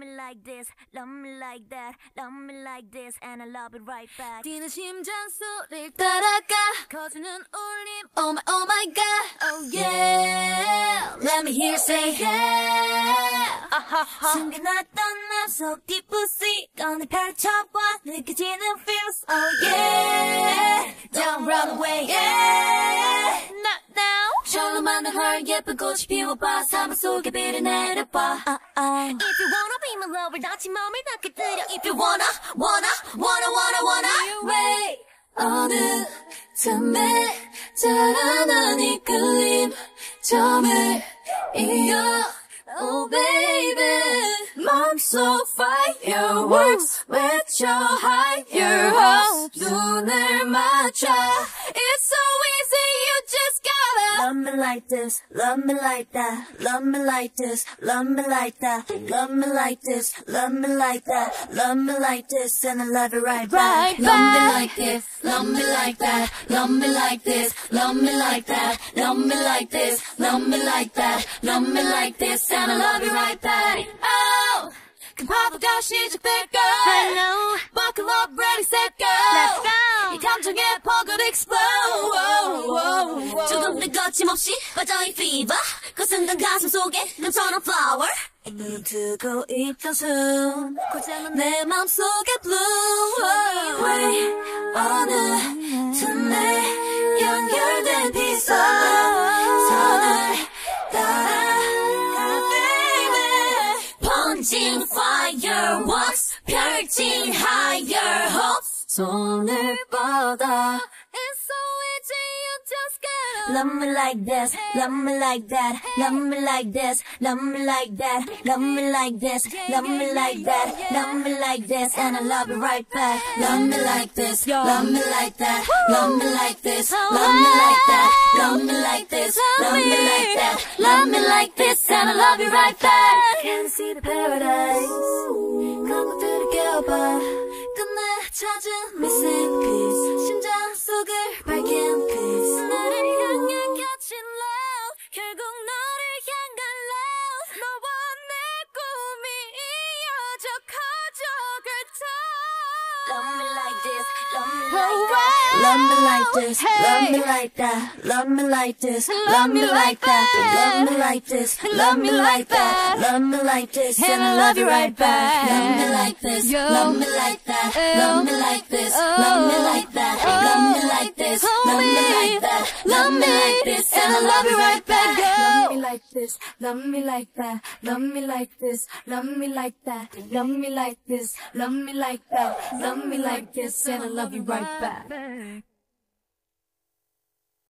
me like this, love me like that, love me like this, and I love it right back. 뛰는 심장 소리를 따라가 커지는 울림 Oh my oh my god Oh yeah Let me hear say yeah 숨겨놨던 맘속 deep pussy 꺼내 펼쳐봐 느껴지는 feels oh yeah Don't run away yeah Not now 절로 만난 헐 예쁜 꽃이 피워봐 사막 속에 비를 내려봐 uh, uh. If you wanna be my lover 다치 맘을 닿게 If you wanna wanna wanna wanna wanna Wait 어느 틈에 자라난 이끌림 점을 이어 Oh baby 맘속 fireworks 외쳐 higher hopes 눈을 맞춰 It's like this, love me like that, love me like this, love me like that, love me like this, love me like that, love me like this, and I love it right back. Right Love me like this, love me like that, love me like this, love me like that, love me like this, love me like that, love me like this, and I love you right back. Oh, 금파도가 시작될까? I know. Buckle up, ready, set, go. Let's go. 이 감정에 폭을 explode. 조금도 거침없이 빠져 이 fever. 그 순간 가슴 속에 넘쳐난 flower. 눈 뜨고 있던 숨 고장난 내 맘속에 blue 왜 어느 틈에 연결된 피서 선을 따라가 baby 번진 fireworks 펼친 higher hopes Love me like this, love me like that, love me like this, love me like that, love me like this, love me like that, love me like this, and I love it right back. Love me like this, love me like that, love me like this, love me like that, love me like this, love me like that, love me like this, and I love you right back. Can see the paradise. 감각들을 깨워봐. 끝내 찾은 missing piece. Love me like this, love me like that. Love me like this, love me like that, love me like this, love me like that, love me like this, love me like that, love me like this, and I love you right back. Love me like this, love me like that, love me like this, love me like that, love me like this, love me like that, love me like this, and I love you right back. Like this, love me like that, love me like this, love me like that, love me like this, love me like that, love me like this, and I love you right back.